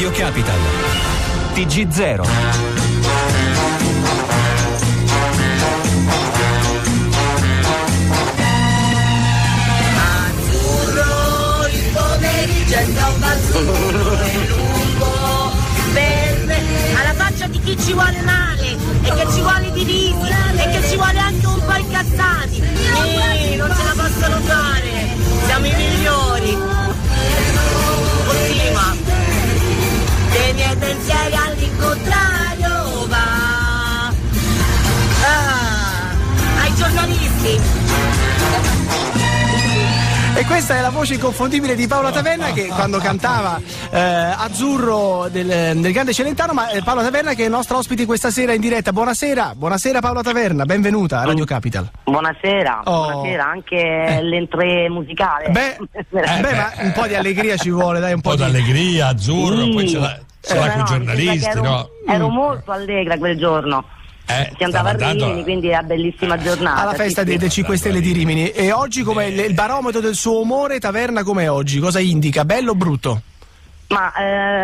Radio Capital. TG0. Azzurro, il pomeriggio è troppo lungo, verde, alla faccia di chi ci vuole male e che ci vuole divisi e che ci vuole anche un po' incazzati. Sì, non ce la possono fare, siamo i migliori. Continua. Dei miei pensieri all'incontrario va. Ah, ai giornalisti. E questa è la voce inconfondibile di Paola Taverna che quando cantava eh, Azzurro del, del grande Celentano, ma eh, Paola Taverna che è nostra ospite questa sera in diretta. Buonasera, buonasera Paola Taverna, benvenuta a Radio Capital. Buonasera, Oh. buonasera, anche l'entrée musicale. Beh, beh, ma un po' di allegria ci vuole, dai, un un po' po' di... d'allegria, azzurro, Sì. poi ce l'ha, ce l'ha Eh, con i no, giornalisti, ero, no? Ero molto allegra quel giorno. Eh, Si andava a andando Rimini, a- quindi è una bellissima giornata. alla festa dei, dei 5 Stelle di Rimini. E oggi com'è il, il barometro del suo umore, Taverna com'è oggi? Cosa indica? Bello o brutto? Ma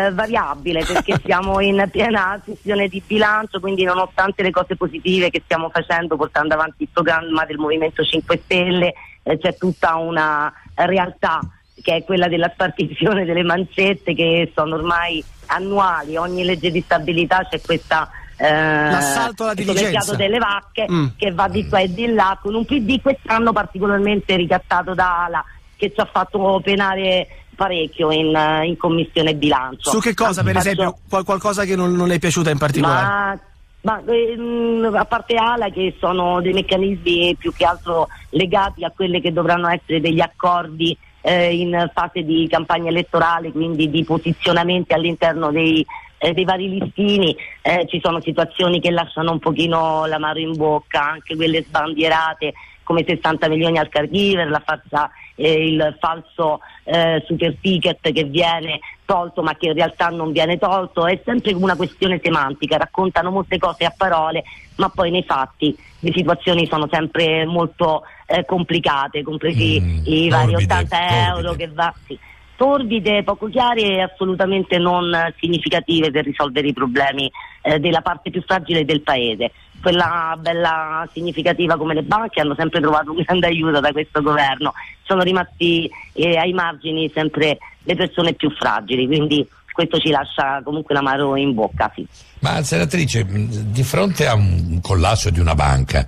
eh, variabile perché siamo in piena sessione di bilancio, quindi nonostante le cose positive che stiamo facendo, portando avanti il programma del Movimento 5 Stelle, eh, c'è tutta una realtà che è quella della spartizione delle mancette che sono ormai annuali, ogni legge di stabilità c'è questa... eh, L'assalto alla diligenza. delle vacche Mm. che va di qua e di là con un PD quest'anno particolarmente ricattato da Ala che ci ha fatto penare parecchio in, in commissione bilancio. Su che cosa, per Faccio- esempio? Qual- qualcosa che non, non le è piaciuta in particolare? ma, ma, ehm, a parte ALA che sono dei meccanismi più che altro legati a quelli che dovranno essere degli accordi eh, in fase di campagna elettorale, quindi di posizionamenti all'interno dei, eh, dei vari listini, eh, ci sono situazioni che lasciano un pochino l'amaro in bocca, anche quelle sbandierate come 60 milioni al caregiver, la falsa, eh, il falso eh, super ticket che viene tolto ma che in realtà non viene tolto, è sempre una questione semantica, raccontano molte cose a parole ma poi nei fatti le situazioni sono sempre molto eh, complicate, compresi Mm, i vari torbide, 80 euro torbide. che va... sì. Torbide, poco chiare e assolutamente non eh, significative per risolvere i problemi eh, della parte più fragile del paese. Quella bella significativa come le banche hanno sempre trovato un grande aiuto da questo governo, sono rimasti eh, ai margini sempre le persone più fragili, quindi questo ci lascia comunque l'amaro in bocca. Sì. Ma senatrice, di fronte a un collasso di una banca,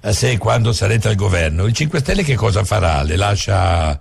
eh, se e quando sarete al governo, il 5 Stelle che cosa farà? Le lascia,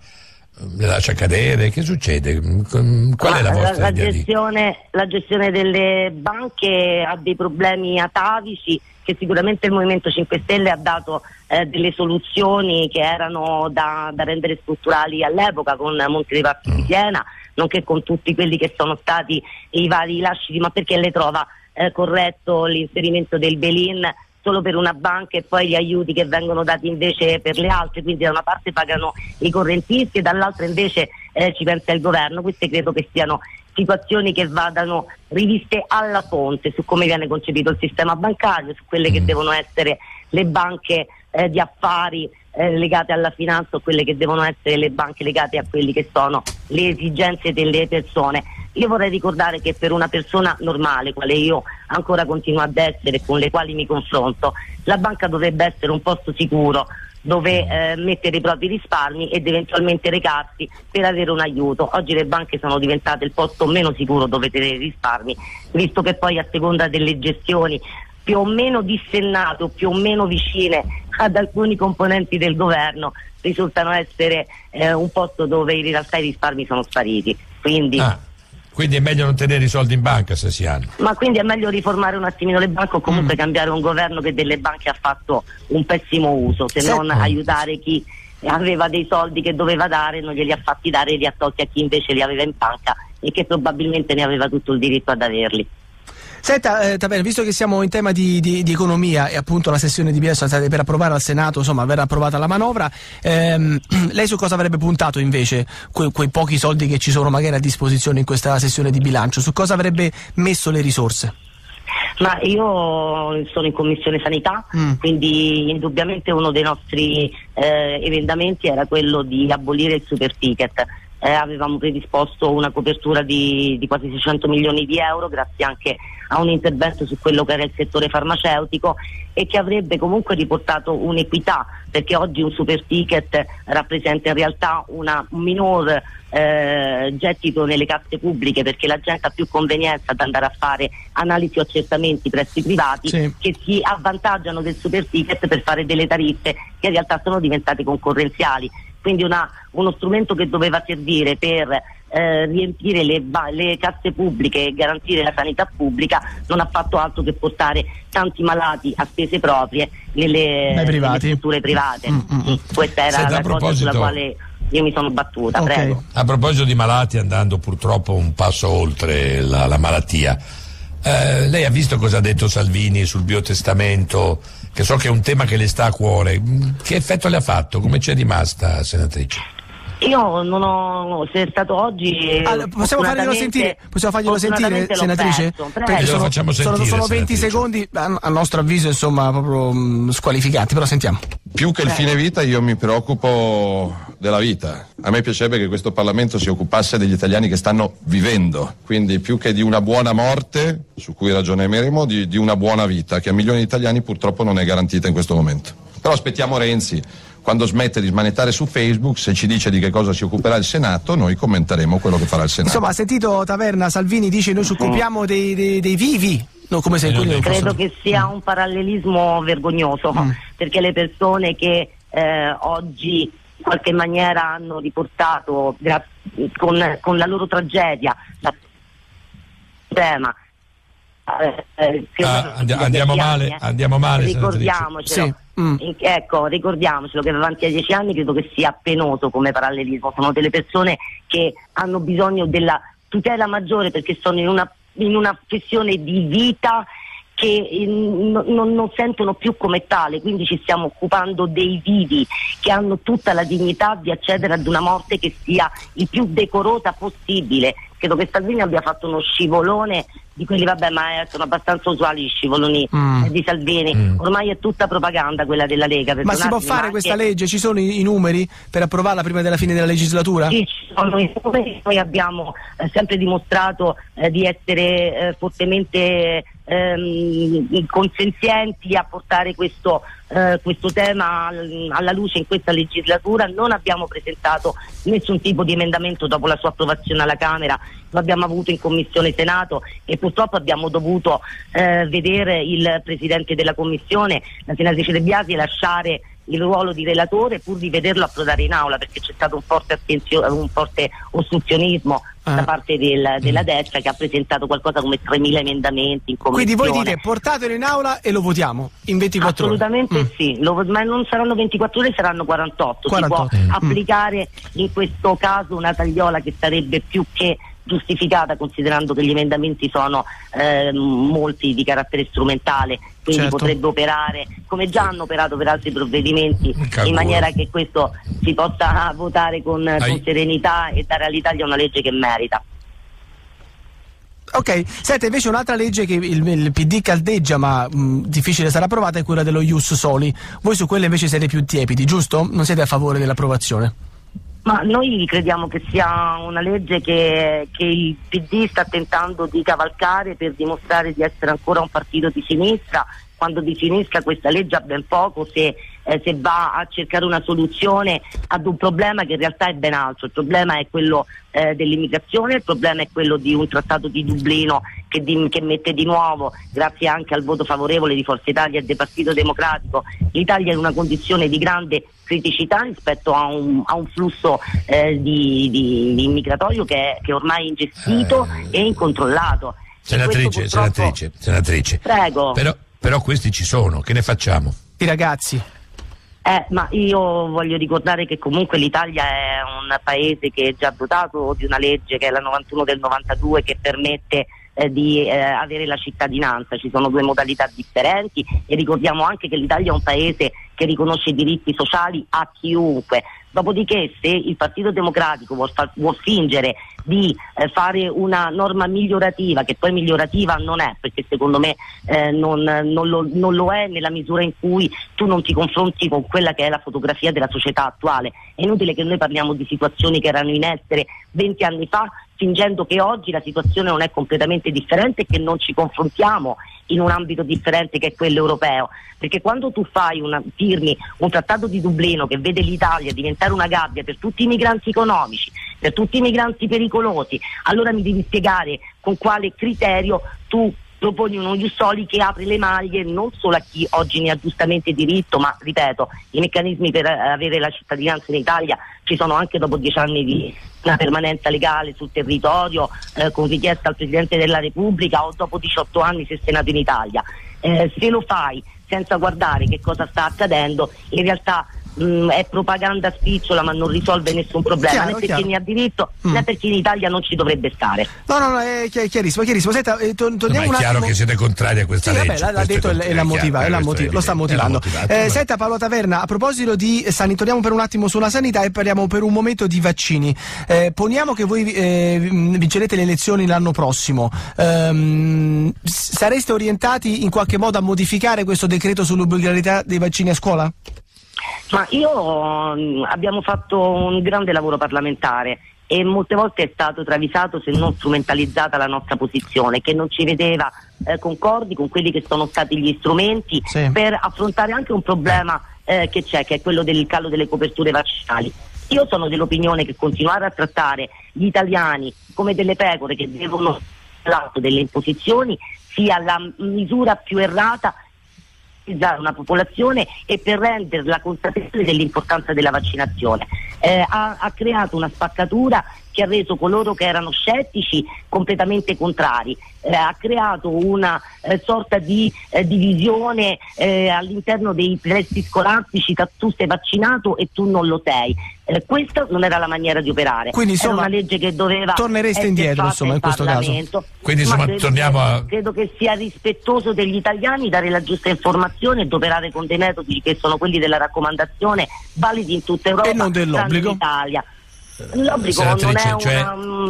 le lascia cadere? Che succede? Qual è la vostra la di... gestione, la gestione delle banche ha dei problemi atavici che sicuramente il Movimento 5 Stelle ha dato eh, delle soluzioni che erano da, da rendere strutturali all'epoca con Monte dei Paschi di Siena, nonché con tutti quelli che sono stati i vari lasciti, ma perché le trova eh, corretto l'inserimento del Belin solo per una banca e poi gli aiuti che vengono dati invece per le altre, quindi da una parte pagano i correntisti e dall'altra invece eh, ci pensa il governo. Queste credo che siano situazioni che vadano riviste alla fonte su come viene concepito il sistema bancario, su quelle che devono essere le banche eh, di affari eh, legate alla finanza o quelle che devono essere le banche legate a quelle che sono le esigenze delle persone. Io vorrei ricordare che per una persona normale, quale io ancora continuo ad essere, con le quali mi confronto, la banca dovrebbe essere un posto sicuro dove eh, mettere i propri risparmi ed eventualmente recarsi per avere un aiuto. Oggi le banche sono diventate il posto meno sicuro dove tenere i risparmi, visto che poi a seconda delle gestioni più o meno dissennate o più o meno vicine ad alcuni componenti del governo risultano essere eh, un posto dove in realtà i risparmi sono spariti. Quindi, Ah, quindi è meglio non tenere i soldi in banca se si hanno. Ma quindi è meglio riformare un attimino le banche o comunque Mm. cambiare un governo che delle banche ha fatto un pessimo uso, se Sì. non aiutare chi aveva dei soldi che doveva dare, non glieli ha fatti dare e li ha tolti a chi invece li aveva in banca e che probabilmente ne aveva tutto il diritto ad averli. Senta, eh, Taverna, visto che siamo in tema di, di- di economia e appunto la sessione di bilancio per approvare al Senato, insomma, verrà approvata la manovra, ehm, lei su cosa avrebbe puntato invece que- quei pochi soldi che ci sono magari a disposizione in questa sessione di bilancio? Su cosa avrebbe messo le risorse? Ma io sono in commissione sanità, Mm. quindi indubbiamente uno dei nostri eh, emendamenti era quello di abolire il super ticket. Eh, avevamo predisposto una copertura di, di, quasi 600 milioni di euro grazie anche a un intervento su quello che era il settore farmaceutico e che avrebbe comunque riportato un'equità perché oggi un super ticket rappresenta in realtà una, un minor eh, gettito nelle casse pubbliche perché la gente ha più convenienza ad andare a fare analisi o accertamenti presso i privati sì. che si avvantaggiano del super ticket per fare delle tariffe che in realtà sono diventate concorrenziali quindi una, uno strumento che doveva servire per eh, riempire le, le, casse pubbliche e garantire la sanità pubblica non ha fatto altro che portare tanti malati a spese proprie nelle, nelle strutture private. Mm, mm, mm. Questa era Senta, la cosa proposito... sulla quale io mi sono battuta. Okay. A proposito di malati, andando purtroppo un passo oltre la, la malattia, eh, lei ha visto cosa ha detto Salvini sul biotestamento, che so che è un tema che le sta a cuore. Che effetto le ha fatto? Come ci è rimasta, senatrice? Io non ho, se è stato oggi. Allora, possiamo farglielo sentire, possiamo farglielo sentire senatrice? Perché sono, sono, sono, sono 20 secondi, a, a, nostro avviso, insomma, proprio mh, squalificati, però sentiamo. Più che il fine vita, io mi preoccupo della vita. A me piacerebbe che questo Parlamento si occupasse degli italiani che stanno vivendo, quindi più che di una buona morte, su cui ragioneremo, di, di una buona vita, che a milioni di italiani purtroppo non è garantita in questo momento. Però aspettiamo Renzi quando smette di smanettare su Facebook, se ci dice di che cosa si occuperà il Senato, noi commenteremo quello che farà il Senato. Insomma, ha sentito Taverna, Salvini dice noi ci occupiamo dei, dei, dei vivi. No, come sei, Credo posso... che sia un parallelismo vergognoso, mm. perché le persone che eh, oggi in qualche maniera hanno riportato gra- con, con, la loro tragedia la tema eh, eh ah, andiamo, male, eh. andiamo male ricordiamocelo sì. Mm. Ecco, ricordiamocelo che davanti a dieci anni credo che sia penoso come parallelismo, sono delle persone che hanno bisogno della tutela maggiore perché sono in una, in una questione di vita che in, non, non, sentono più come tale, quindi ci stiamo occupando dei vivi che hanno tutta la dignità di accedere ad una morte che sia il più decorosa possibile. Credo che Salvini abbia fatto uno scivolone di quelli, vabbè, ma sono abbastanza usuali gli scivoloni mm. di Salvini. Mm. Ormai è tutta propaganda quella della Lega. Ma si può fare questa legge? Ci sono i, i, numeri per approvarla prima della fine della legislatura? Sì, ci sono i numeri. Noi abbiamo eh, sempre dimostrato eh, di essere eh, fortemente ehm, consenzienti a portare questo, eh, questo tema alla luce in questa legislatura. Non abbiamo presentato nessun tipo di emendamento dopo la sua approvazione alla Camera, lo abbiamo avuto in Commissione Senato e purtroppo abbiamo dovuto eh, vedere il Presidente della Commissione, la senatrice De Biasi, lasciare il ruolo di relatore pur di vederlo approdare in aula perché c'è stato un forte, un forte ostruzionismo ah. da parte del, della mm. destra che ha presentato qualcosa come 3.000 emendamenti in commissione. Quindi voi dite portatelo in aula e lo votiamo in 24 Assolutamente ore? Assolutamente sì, lo, ma non saranno 24 ore, saranno 48. 48. Si può mm. applicare in questo caso una tagliola che sarebbe più che giustificata considerando che gli emendamenti sono eh, molti di carattere strumentale, quindi certo. potrebbe operare come già hanno operato per altri provvedimenti in maniera che questo si possa votare con, con serenità e dare all'Italia una legge che merita. Ok, senta invece un'altra legge che il, il PD caldeggia ma mh, difficile sarà approvata è quella dello Ius Soli. Voi su quella invece siete più tiepidi, giusto? Non siete a favore dell'approvazione? Ma noi crediamo che sia una legge che, che, il PD sta tentando di cavalcare per dimostrare di essere ancora un partito di sinistra, quando di sinistra questa legge ha ben poco se, eh, se va a cercare una soluzione ad un problema che in realtà è ben altro. Il problema è quello eh, dell'immigrazione, il problema è quello di un trattato di Dublino che, di, che, mette di nuovo, grazie anche al voto favorevole di Forza Italia e del Partito Democratico, l'Italia in una condizione di grande criticità rispetto a un, a un flusso eh, di, di, di, immigratorio che è, che è ormai ingestito eh. e incontrollato. Senatrice, e senatrice, senatrice. Prego. Però, però questi ci sono, che ne facciamo? I ragazzi. Eh, ma io voglio ricordare che comunque l'Italia è un paese che è già dotato di una legge che è la 91 del 92 che permette eh, di eh, avere la cittadinanza, ci sono due modalità differenti e ricordiamo anche che l'Italia è un paese che riconosce i diritti sociali a chiunque. Dopodiché se il Partito Democratico vuol, far, vuol fingere di eh, fare una norma migliorativa, che poi migliorativa non è, perché secondo me eh, non, non, lo, non, lo, è nella misura in cui tu non ti confronti con quella che è la fotografia della società attuale. È inutile che noi parliamo di situazioni che erano in essere 20 anni fa fingendo che oggi la situazione non è completamente differente e che non ci confrontiamo in un ambito differente che è quello europeo, perché quando tu fai una, firmi un trattato di Dublino che vede l'Italia diventare una gabbia per tutti i migranti economici, per tutti i migranti pericolosi, allora mi devi spiegare con quale criterio tu proponi uno Jussoli che apre le maglie non solo a chi oggi ne ha giustamente diritto, ma ripeto, i meccanismi per avere la cittadinanza in Italia ci sono anche dopo dieci anni di una permanenza legale sul territorio eh, con richiesta al Presidente della Repubblica o dopo 18 anni se sei nato in Italia. Eh, se lo fai senza guardare che cosa sta accadendo, in realtà mh, mm, è propaganda spicciola ma non risolve nessun problema chiaro, né perché chiaro. ne ha diritto mm. né perché in Italia non ci dovrebbe stare no no no è chiarissimo, chiarissimo. Senta, eh, to- torniamo no, ma è chiaro che siete contrari a questa sì, legge vabbè, l'ha detto e l'ha motivato lo sta motivando eh, senta Paolo Taverna a proposito di Sani torniamo per un attimo sulla sanità e parliamo per un momento di vaccini eh, poniamo che voi eh, vincerete le elezioni l'anno prossimo ehm, sareste orientati in qualche modo a modificare questo decreto sull'obbligatorietà dei vaccini a scuola? Ma io mm, abbiamo fatto un grande lavoro parlamentare e molte volte è stato travisato se non strumentalizzata la nostra posizione che non ci vedeva eh, concordi con quelli che sono stati gli strumenti sì. per affrontare anche un problema eh, che c'è che è quello del calo delle coperture vaccinali. Io sono dell'opinione che continuare a trattare gli italiani come delle pecore che devono l'atto delle imposizioni sia la misura più errata una popolazione e per renderla consapevole dell'importanza della vaccinazione. Eh, ha, ha creato una spaccatura che ha reso coloro che erano scettici completamente contrari, eh, ha creato una eh, sorta di eh, divisione eh, all'interno dei plessi scolastici tra tu sei vaccinato e tu non lo sei. Eh, questa non era la maniera di operare. Quindi insomma, era una legge che doveva tornereste indietro insomma, in questo caso. Quindi insomma, credo, torniamo a... credo che sia rispettoso degli italiani dare la giusta informazione ed operare con dei metodi che sono quelli della raccomandazione validi in tutta Europa e non dell'obbligo. in Italia. L'obbligo non è una cioè,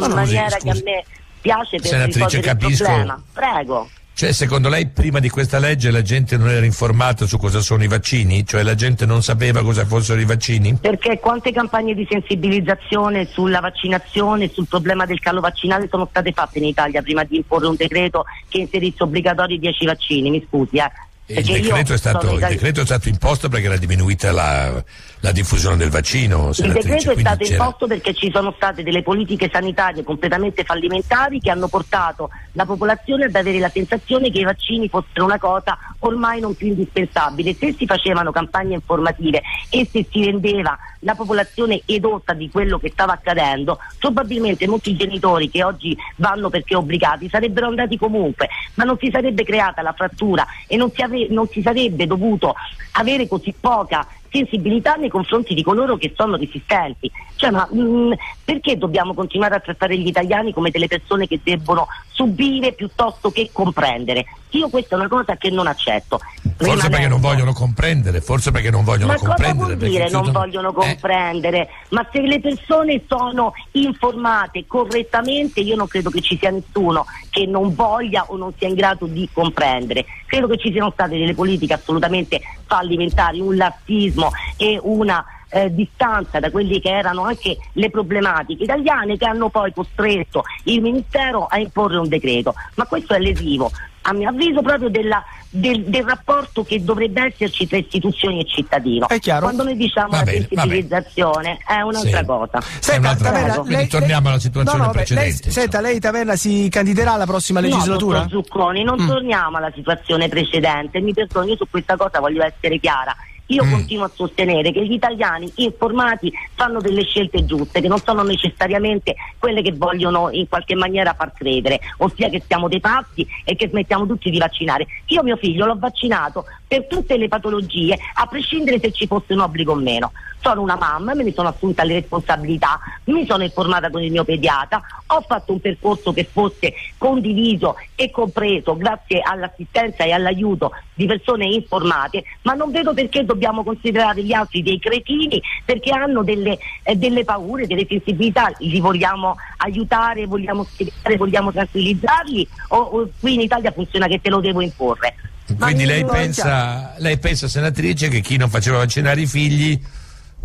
maniera scusi, che a me piace per Senatrice, capisco. il problema. Prego. Cioè, secondo lei, prima di questa legge la gente non era informata su cosa sono i vaccini? Cioè, la gente non sapeva cosa fossero i vaccini? Perché quante campagne di sensibilizzazione sulla vaccinazione, sul problema del calo vaccinale sono state fatte in Italia prima di imporre un decreto che inserisse obbligatori 10 vaccini? Mi scusi, eh. Il decreto, stato, il decreto, è stato, imposto perché era diminuita la, la diffusione del vaccino. Il decreto è stato imposto perché ci sono state delle politiche sanitarie completamente fallimentari che hanno portato la popolazione ad avere la sensazione che i vaccini fossero una cosa ormai non più indispensabile. Se si facevano campagne informative e se si rendeva la popolazione edotta di quello che stava accadendo, probabilmente molti genitori che oggi vanno perché obbligati sarebbero andati comunque, ma non si sarebbe creata la frattura e non si, ave- non si sarebbe dovuto avere così poca sensibilità nei confronti di coloro che sono resistenti. Cioè, ma mh, mm, perché dobbiamo continuare a trattare gli italiani come delle persone che debbono subire piuttosto che comprendere? Io questa è una cosa che non accetto. Forse Rimanendo... perché non vogliono comprendere, forse perché non vogliono ma comprendere. Ma cosa vuol dire non vogliono eh. comprendere? Eh. Ma se le persone sono informate correttamente, io non credo che ci sia nessuno che non voglia o non sia in grado di comprendere. Credo che ci siano state delle politiche assolutamente fallimentari, un lassismo e una eh, distanza da quelle che erano anche le problematiche italiane che hanno poi costretto il Ministero a imporre un decreto. Ma questo è lesivo a mio avviso proprio della, del, del, rapporto che dovrebbe esserci tra istituzioni e cittadino. È chiaro. Quando noi diciamo va la bene, sensibilizzazione è un'altra sì. cosa. Senta, un'altra Taverna, cosa. Lei, torniamo alla situazione no, no, precedente. Lei, senta, lei Taverna si candiderà alla prossima legislatura? No, Zucconi, non mm. torniamo alla situazione precedente. Mi perdono, io su questa cosa voglio essere chiara. Io mm. continuo a sostenere che gli italiani informati fanno delle scelte giuste, che non sono necessariamente quelle che vogliono in qualche maniera far credere, ossia che siamo dei pazzi e che smettiamo tutti di vaccinare. Io mio figlio l'ho vaccinato per tutte le patologie, a prescindere se ci fosse un obbligo o meno. Sono una mamma, me ne sono assunta le responsabilità, mi sono informata con il mio pediatra, ho fatto un percorso che fosse condiviso e compreso grazie all'assistenza e all'aiuto di persone informate, ma non vedo perché dobbiamo dobbiamo considerare gli altri dei cretini perché hanno delle, eh, delle paure, delle sensibilità, li vogliamo aiutare, vogliamo spiegare, vogliamo tranquillizzarli o, o qui in Italia funziona che te lo devo imporre? Quindi lei pensa, lei pensa, senatrice, che chi non faceva vaccinare i figli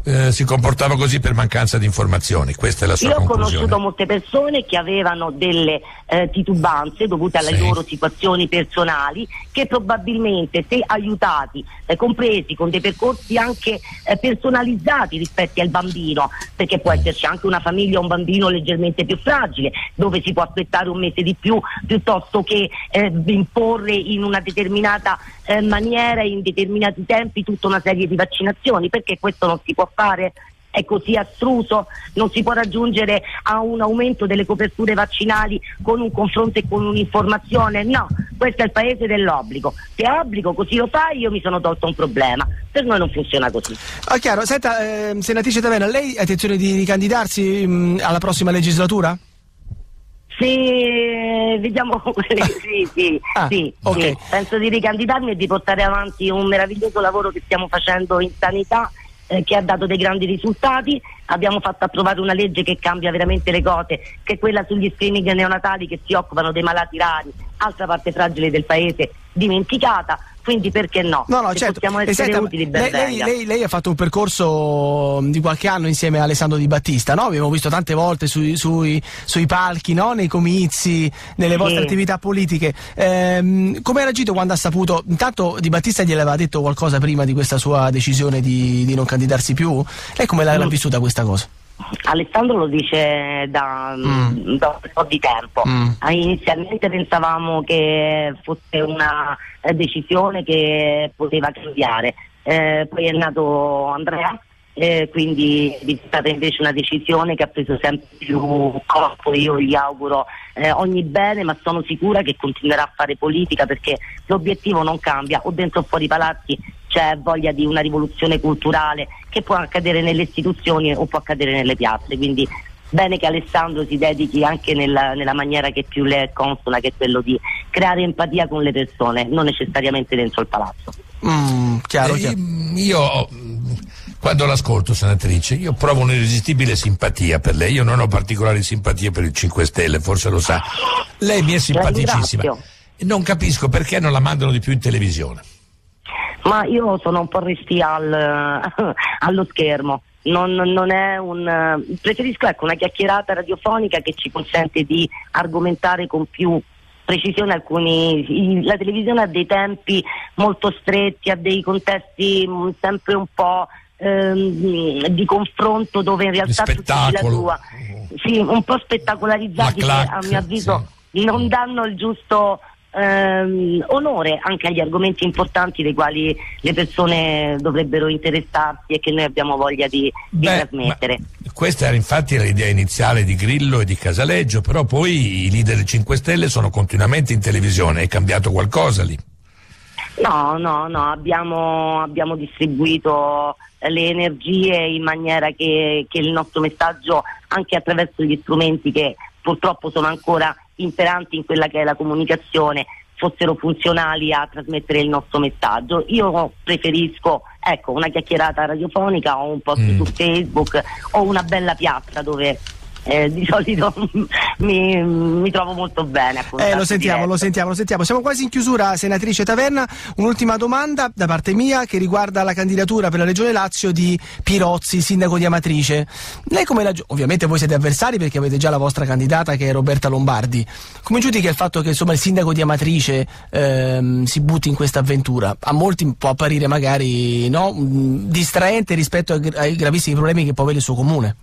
eh, si comportava così per mancanza di informazioni. Questa è la sua Io ho conclusione. conosciuto molte persone che avevano delle eh, titubanze dovute alle Sì. loro situazioni personali che probabilmente se aiutati, eh, compresi con dei percorsi anche eh, personalizzati rispetto al bambino, perché può esserci anche una famiglia o un bambino leggermente più fragile, dove si può aspettare un mese di più piuttosto che eh, imporre in una determinata eh, maniera, in determinati tempi, tutta una serie di vaccinazioni, perché questo non si può fare? È così astruso, non si può raggiungere a un aumento delle coperture vaccinali con un confronto e con un'informazione? No, questo è il paese dell'obbligo. Se è obbligo così lo fai, io mi sono tolto un problema. Per noi non funziona così. Ah, chiaro, senta, ehm, senatrice Taverna, lei ha intenzione di ricandidarsi mh, alla prossima legislatura? Se vediamo sì, sì, Ah, sì, ok. sì. penso di ricandidarmi e di portare avanti un meraviglioso lavoro che stiamo facendo in sanità eh, che ha dato dei grandi risultati. Abbiamo fatto approvare una legge che cambia veramente le cose, che è quella sugli screening neonatali che si occupano dei malati rari, altra parte fragile del paese dimenticata. Quindi perché no? No, no, Se certo. possiamo essere senta, utili, ben lei, lei- lei- lei ha fatto un percorso di qualche anno insieme a Alessandro Di Battista, no? Abbiamo visto tante volte sui, sui- sui palchi, no? nei comizi, nelle Sì. vostre attività politiche. Ehm, come ha reagito quando ha saputo? Intanto Di Battista gliel'aveva detto qualcosa prima di questa sua decisione di, di non candidarsi più? Lei come l'ha Mm. vissuta questa cosa? Alessandro lo dice da, Mm. da un po' di tempo. Mm. Ah, Inizialmente pensavamo che fosse una eh, decisione che poteva cambiare, Eh, poi è nato Andrea. eh, quindi è stata invece una decisione che ha preso sempre più corpo. Io gli auguro eh, ogni bene, ma sono sicura che continuerà a fare politica perché l'obiettivo non cambia. O dentro o fuori i palazzi c'è voglia di una rivoluzione culturale che può accadere nelle istituzioni o può accadere nelle piazze. Quindi bene che Alessandro si dedichi anche nella, nella maniera che più le è consona, che è quello di creare empatia con le persone, non necessariamente dentro il palazzo. Mm, chiaro, Eh, chiaro. io quando l'ascolto, senatrice, io provo un'irresistibile simpatia per lei. Io non ho particolari simpatie per il 5 Stelle, forse lo sa. Lei mi è simpaticissima. E Non capisco perché non la mandano di più in televisione. Ma io sono un po' resti al- allo schermo. Non, non è un, preferisco ecco, una chiacchierata radiofonica che ci consente di argomentare con più precisione alcuni. La televisione ha dei tempi molto stretti, ha dei contesti mh, sempre un po' ehm, di confronto dove in realtà tu dici la tua. Sì, un po' spettacolarizzati La che clac, a mio avviso non danno il giusto ehm, onore anche agli argomenti importanti dei quali le persone dovrebbero interessarsi e che noi abbiamo voglia di, di Beh, trasmettere. questa era infatti l'idea iniziale di Grillo e di Casaleggio, però poi i leader del 5 Stelle sono continuamente in televisione, è cambiato qualcosa lì. No, no, no, abbiamo, abbiamo distribuito le energie in maniera che, che il nostro messaggio, anche attraverso gli strumenti che purtroppo sono ancora imperanti in quella che è la comunicazione, fossero funzionali a trasmettere il nostro messaggio. Io preferisco ecco, una chiacchierata radiofonica o un post Mm. su Facebook o una bella piazza dove eh, di solito mi, mi trovo molto bene. Eh, lo sentiamo, lo diretto. sentiamo, lo sentiamo. Siamo quasi in chiusura, senatrice Taverna. Un'ultima domanda da parte mia che riguarda la candidatura per la Regione Lazio di Pirozzi, sindaco di Amatrice. Lei come la, ovviamente voi siete avversari perché avete già la vostra candidata che è Roberta Lombardi. Come giudica il fatto che insomma il sindaco di Amatrice ehm, si butti in questa avventura? A molti può apparire magari no, distraente rispetto ai gravissimi problemi che può avere il suo comune.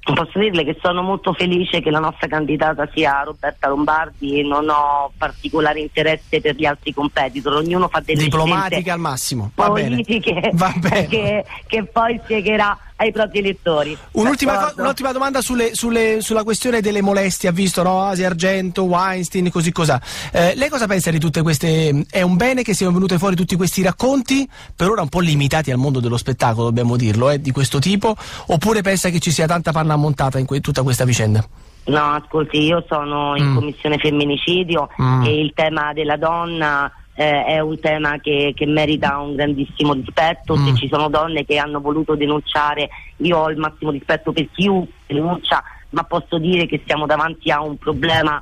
Posso dirle che sono molto felice che la nostra candidata sia Roberta Lombardi e non ho particolare interesse per gli altri competitor, ognuno fa delle Diplomatica scelte al massimo. Va bene. politiche Va bene. Che, che poi spiegherà ai propri elettori. Un'ultima, un'ultima domanda sulle- sulle- sulla questione delle molestie, ha visto no? Asia Argento, Weinstein, così cos'ha. Eh, lei cosa pensa di tutte queste? È un bene che siano venute fuori tutti questi racconti, per ora un po' limitati al mondo dello spettacolo, dobbiamo dirlo, eh, di questo tipo, oppure pensa che ci sia tanta panna montata in que- tutta questa vicenda? No, ascolti, io sono in Mm. commissione femminicidio Mm. e il tema della donna eh, è un tema che, che, merita un grandissimo rispetto. Mm. Se ci sono donne che hanno voluto denunciare, io ho il massimo rispetto per chiunque denuncia, ma posso dire che siamo davanti a un problema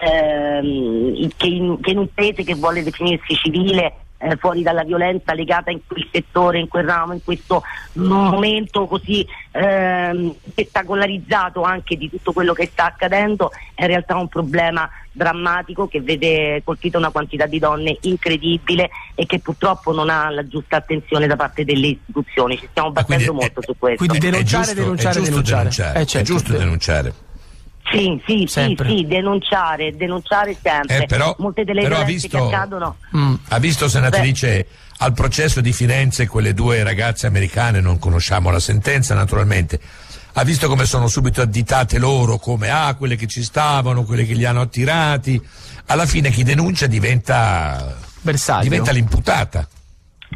ehm, che, in, che in un paese che vuole definirsi civile eh, fuori dalla violenza legata in quel settore, in quel ramo, in questo momento così ehm, spettacolarizzato anche di tutto quello che sta accadendo, è in realtà un problema drammatico che vede colpita una quantità di donne incredibile e che purtroppo non ha la giusta attenzione da parte delle istituzioni. Ci stiamo battendo molto è, su questo. Quindi denunciare, è giusto, denunciare, è giusto denunciare. denunciare. Eh, certo, è giusto denunciare. Sì, sì, sì, sì, denunciare, denunciare sempre. Eh, però, Molte delle però violenze visto, che accadono. Mm. Ha visto, senatrice, Beh. al processo di Firenze quelle due ragazze americane, non conosciamo la sentenza naturalmente, ha visto come sono subito additate loro come ah, quelle che ci stavano, quelle che li hanno attirati. Alla fine chi denuncia diventa, diventa l'imputata.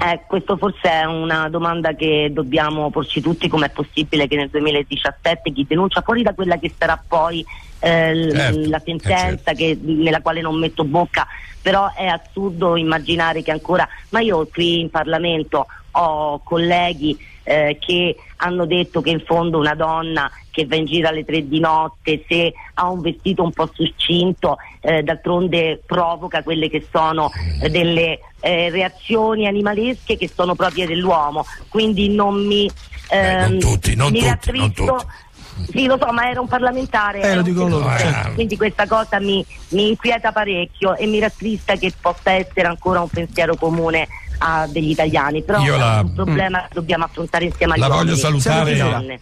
Eh, questo forse è una domanda che dobbiamo porci tutti, com'è possibile che nel 2017 chi denuncia fuori da quella che sarà poi eh, certo, la sentenza eh, certo. che, nella quale non metto bocca, però è assurdo immaginare che ancora, ma io qui in Parlamento ho colleghi eh, che hanno detto che in fondo una donna che va in giro alle tre di notte, se ha un vestito un po' succinto, eh, d'altronde provoca quelle che sono eh, delle eh, reazioni animalesche che sono proprie dell'uomo. Quindi non mi, non ehm, tutti, non mi tutti, non tutti. Sì, lo so, ma era un parlamentare. Eh, lo dico loro. Eh. Quindi questa cosa mi, mi inquieta parecchio e mi rattrista che possa essere ancora un pensiero comune a degli italiani, però Io la... è un problema che dobbiamo affrontare insieme agli la uomini. La voglio salutare.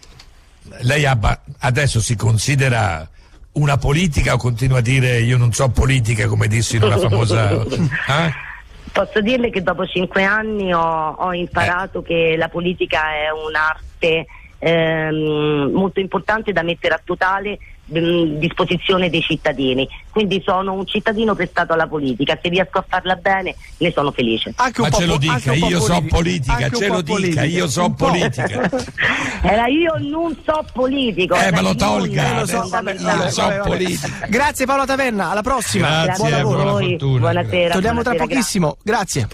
Lei ha, adesso si considera una politica o continua a dire io non so politica come dissi in una famosa... eh? Posso dirle che dopo cinque anni ho, ho imparato eh. che la politica è un'arte ehm, molto importante da mettere a totale mh, disposizione dei cittadini. Quindi sono un cittadino prestato alla politica, se riesco a farla bene ne sono felice. Anche Ma ce lo dica, io so politica, ce lo dica, io so politica. Era io non so politico. Eh, me lo tolga, lo so, vabbè, so politica. Grazie Paolo Taverna, alla prossima. Grazie, Buon lavoro. buona fortuna. Buonasera. Torniamo tra pochissimo, grazie.